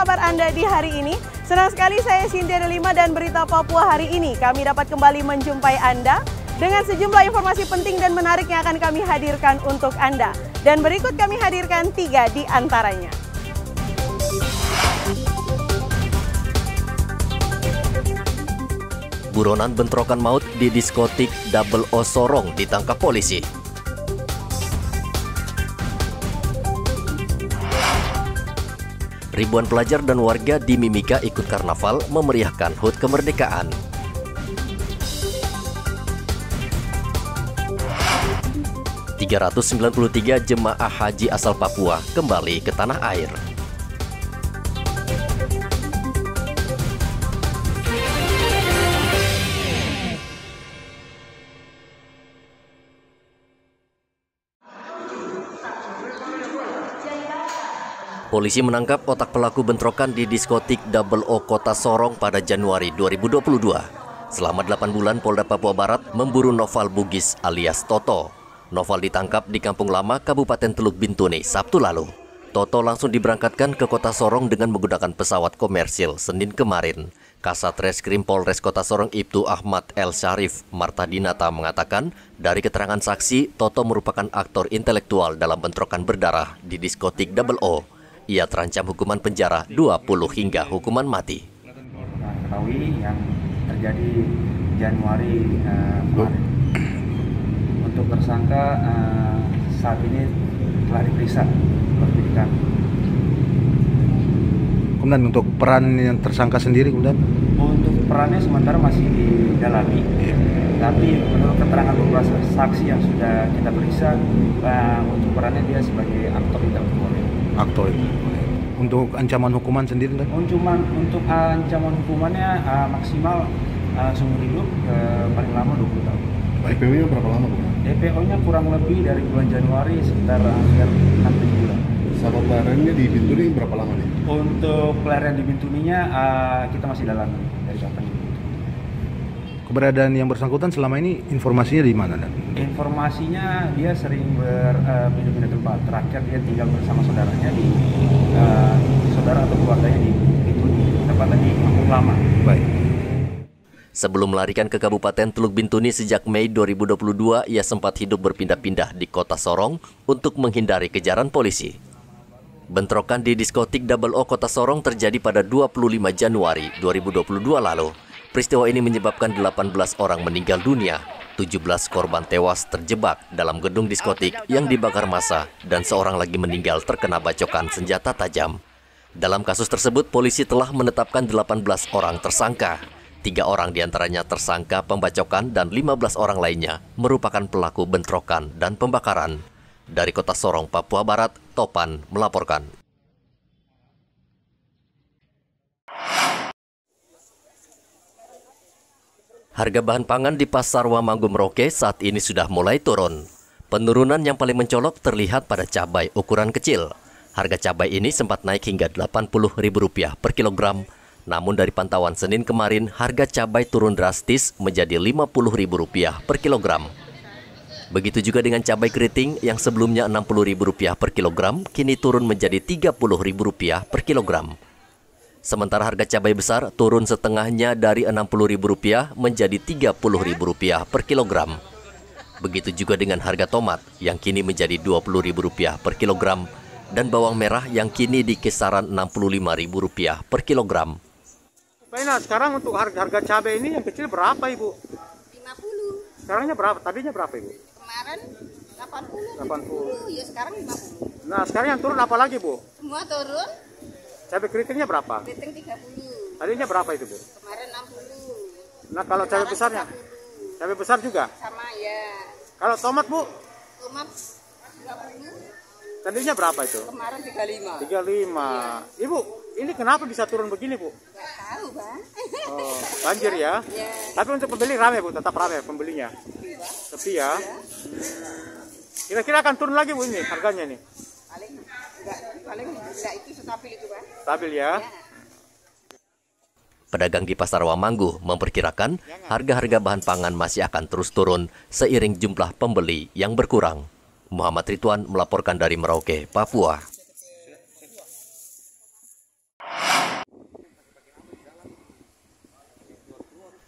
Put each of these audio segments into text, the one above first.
kabar Anda di hari ini? Senang sekali saya Cynthia Delima dan Berita Papua hari ini. Kami dapat kembali menjumpai Anda dengan sejumlah informasi penting dan menarik yang akan kami hadirkan untuk Anda. Dan berikut kami hadirkan tiga di antaranya. Buronan bentrokan maut di diskotik Double O Sorong ditangkap polisi. Ribuan pelajar dan warga di Mimika ikut karnaval memeriahkan HUT kemerdekaan. ...393 jemaah haji asal Papua kembali ke tanah air. Polisi menangkap otak pelaku bentrokan di diskotik Double O Kota Sorong pada Januari 2022. Selama 8 bulan Polda Papua Barat memburu Noval Bugis alias Toto. Noval ditangkap di Kampung Lama, Kabupaten Teluk Bintuni, Sabtu lalu. Toto langsung diberangkatkan ke Kota Sorong dengan menggunakan pesawat komersil Senin kemarin. Kasat Reskrim Polres Kota Sorong Ibtu Ahmad El Syarif Marta Dinata mengatakan, dari keterangan saksi, Toto merupakan aktor intelektual dalam bentrokan berdarah di diskotik Double O ia terancam hukuman penjara 20 hingga hukuman mati. Ketahui yang terjadi Januari uh, kemarin. Untuk tersangka uh, saat ini telah diperiksa penyidikan. Kemudian untuk peran yang tersangka sendiri kemudian? Untuk perannya sementara masih didalami. Iya. Tapi menurut keterangan beberapa saksi yang sudah kita periksa, uh, untuk perannya dia sebagai aktor intelektual. Aktor itu. Untuk ancaman hukuman sendiri kan? Ancaman untuk ancaman hukumannya uh, maksimal uh, seumur hidup uh, paling lama 20 tahun. DPO-nya berapa lama, Bu? DPO-nya kurang lebih dari bulan Januari sekitar hampir 6 bulan. Sama pelariannya di Bintuni berapa lama nih? Untuk pelarian di Bintuninya uh, kita masih dalam dari kapan. Keberadaan yang bersangkutan selama ini informasinya di mana dan? Informasinya dia sering berpindah-pindah uh, tempat. Terakhir dia tinggal bersama saudaranya di uh, saudara atau keluarganya di Bintuni, tepatnya di Kampung Lama. Baik. Sebelum melarikan ke Kabupaten Teluk Bintuni sejak Mei 2022, ia sempat hidup berpindah-pindah di kota Sorong untuk menghindari kejaran polisi. Bentrokan di diskotik Double O Kota Sorong terjadi pada 25 Januari 2022 lalu. Peristiwa ini menyebabkan 18 orang meninggal dunia, 17 korban tewas terjebak dalam gedung diskotik yang dibakar massa dan seorang lagi meninggal terkena bacokan senjata tajam. Dalam kasus tersebut, polisi telah menetapkan 18 orang tersangka. Tiga orang di antaranya tersangka pembacokan dan 15 orang lainnya merupakan pelaku bentrokan dan pembakaran. Dari kota Sorong, Papua Barat, Topan melaporkan. Harga bahan pangan di Pasar Wamanggu Merauke saat ini sudah mulai turun. Penurunan yang paling mencolok terlihat pada cabai ukuran kecil. Harga cabai ini sempat naik hingga Rp80.000 per kilogram. Namun dari pantauan Senin kemarin, harga cabai turun drastis menjadi Rp50.000 per kilogram. Begitu juga dengan cabai keriting yang sebelumnya Rp60.000 per kilogram, kini turun menjadi Rp30.000 per kilogram. Sementara harga cabai besar turun setengahnya dari Rp60.000 menjadi Rp30.000 per kilogram. Begitu juga dengan harga tomat yang kini menjadi Rp20.000 per kilogram dan bawang merah yang kini di kisaran Rp65.000 per kilogram. Nah, sekarang untuk harga, harga cabai ini yang kecil berapa, Ibu? 50. Sekarangnya berapa? Tadinya berapa, Ibu? Kemarin 80. 80. Ya sekarang 50. Nah, sekarang yang turun apa lagi, Bu? Semua turun. Cabai keritingnya berapa? Keriting 30. Tadinya berapa itu, Bu? Kemarin 60. Nah, kalau cabai Sekarang besarnya? 30. Cabai besar juga? Sama ya. Kalau tomat, Bu? Tomat 30. Tadinya berapa itu? Kemarin 35. 35. Ibu, ini kenapa bisa turun begini, Bu? Gak tahu, Bang. Oh, banjir ya? Ya. Tapi untuk pembeli rame, Bu, tetap rame pembelinya. Iya. Sepi ya? Kira-kira akan turun lagi, Bu, ini harganya nih? stabil ya. Pedagang di Pasar Wamanggu memperkirakan harga-harga bahan pangan masih akan terus turun seiring jumlah pembeli yang berkurang. Muhammad Rituan melaporkan dari Merauke, Papua.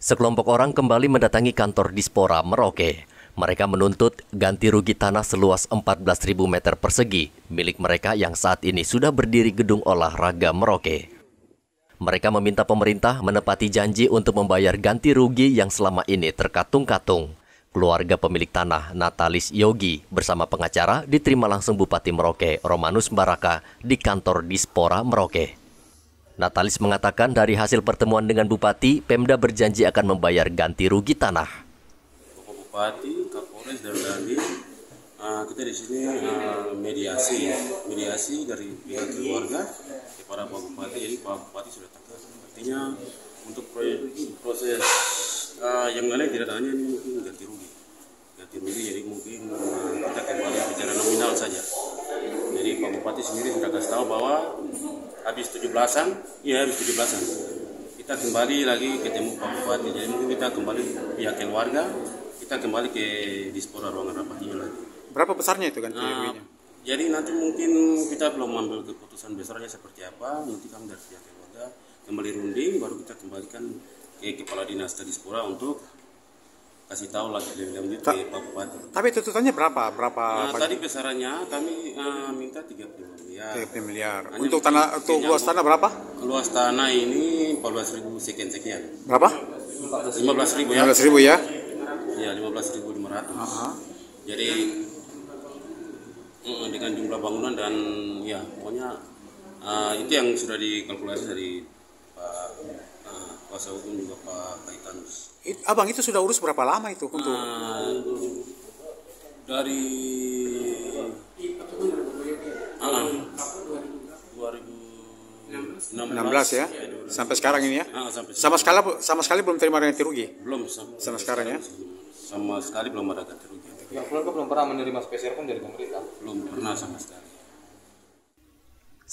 Sekelompok orang kembali mendatangi kantor Dispora Merauke. Mereka menuntut ganti rugi tanah seluas 14.000 meter persegi milik mereka yang saat ini sudah berdiri gedung olahraga Merauke. Mereka meminta pemerintah menepati janji untuk membayar ganti rugi yang selama ini terkatung-katung. Keluarga pemilik tanah Natalis Yogi bersama pengacara diterima langsung Bupati Merauke Romanus Baraka di kantor Dispora Merauke. Natalis mengatakan dari hasil pertemuan dengan Bupati, Pemda berjanji akan membayar ganti rugi tanah. Bupati, Kapolres dan Dandim, uh, kita di sini uh, mediasi, mediasi dari pihak keluarga kepada Pak Bupati. Jadi Pak Bupati sudah tegas. Artinya untuk proses uh, yang lain tidak tanya ini mungkin ganti rugi, ganti rugi. Jadi mungkin uh, kita kembali bicara nominal saja. Jadi Pak Bupati sendiri sudah kasih tahu bahwa habis 17-an, ya habis 17-an. Kita kembali lagi ketemu Pak Bupati. Jadi mungkin kita kembali pihak keluarga, kita kembali ke Dispora ruangan rapat ini lagi. Berapa besarnya itu kan Nah, jadi nanti mungkin kita belum ambil keputusan besarnya seperti apa. Nanti kami dari pihak keluarga kembali runding, baru kita kembalikan ke kepala dinas Dispora untuk kasih tahu lagi lebih lanjut ke Pak Bupati. Tapi tuntutannya berapa? Berapa? Nah, tadi besarannya kami uh, minta 30 miliar. 30 miliar. Hanya Untuk tanah untuk luas tanah berapa? Luas tanah ini 14.000 sekian sekian. Berapa? 15.000 ya. 15 ribu ya. Ya 15.500. Jadi mm, dengan jumlah bangunan dan ya pokoknya uh, itu yang sudah dikalkulasi dari Pak uh, kuasa hukum juga Pak Kaitanus. It- Abang itu sudah urus berapa lama itu untuk Uh, dari uh, 2016 16 ya? Sampai sekarang ini ya? Ah, sampai Sama sekali sama sekali belum terima ganti rugi. belum sam- Sama sekarang ya? Sama sekali belum ada ganti rugi Pihak keluarga belum pernah menerima spesial pun dari pemerintah. belum pernah sama sekali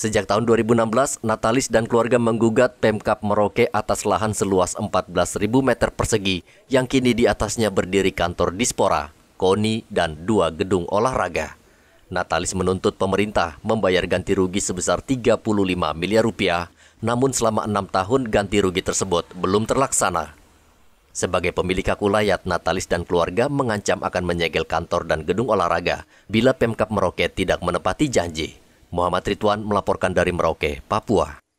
Sejak tahun 2016, Natalis dan keluarga menggugat Pemkap Merauke atas lahan seluas 14.000 meter persegi yang kini di atasnya berdiri kantor Dispora, KONI, dan dua gedung olahraga. Natalis menuntut pemerintah membayar ganti rugi sebesar 35 miliar rupiah, namun selama enam tahun ganti rugi tersebut belum terlaksana. Sebagai pemilik hak ulayat, Natalis dan keluarga mengancam akan menyegel kantor dan gedung olahraga bila Pemkap Merauke tidak menepati janji. Muhammad Ridwan melaporkan dari Merauke, Papua.